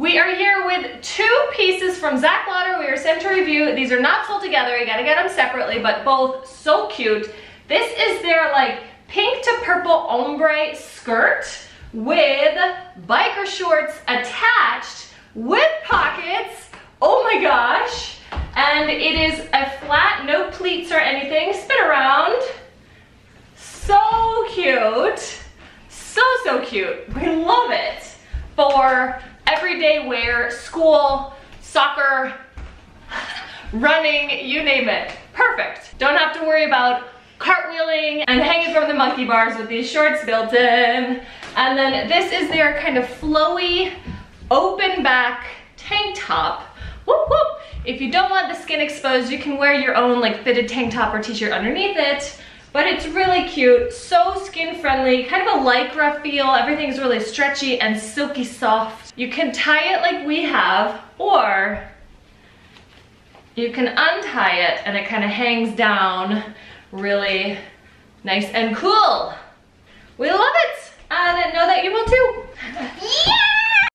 We are here with two pieces from Zaclotre. We are sent to review. These are not sold together. You gotta get them separately, but both so cute. This is their like pink to purple ombre skirt with biker shorts attached with pockets. Oh my gosh. And it is a flat, no pleats or anything. Spin around. So cute. So, so cute. We love it for everyday wear, school, soccer, running, you name it. Perfect. Don't have to worry about cartwheeling and hanging from the monkey bars with these shorts built in. And then this is their kind of flowy, open back tank top. Whoop, whoop. If you don't want the skin exposed, you can wear your own like fitted tank top or t-shirt underneath it. But it's really cute, so skin friendly, kind of a lycra feel. Everything's really stretchy and silky soft. You can tie it like we have, or you can untie it and it kind of hangs down really nice and cool.